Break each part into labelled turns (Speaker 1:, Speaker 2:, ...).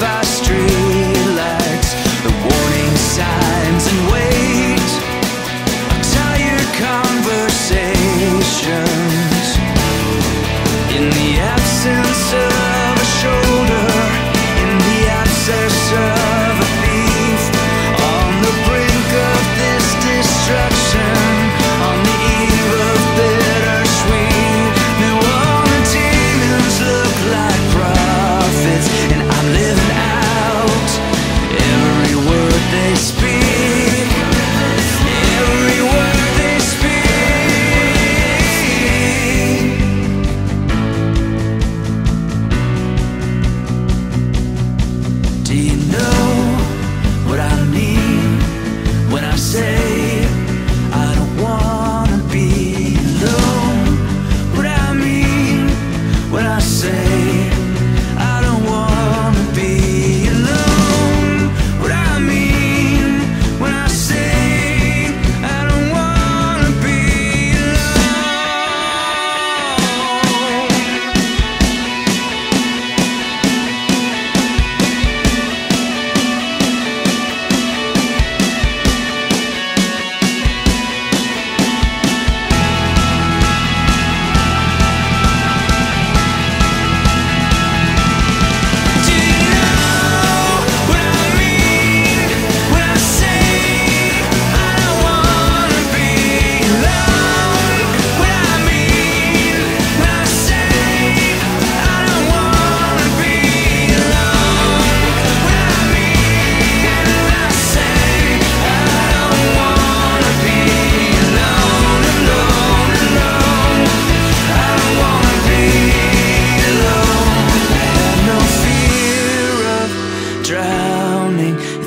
Speaker 1: that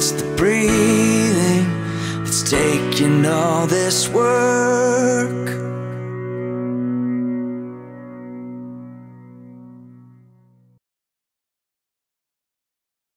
Speaker 1: It's the breathing that's taking all this work.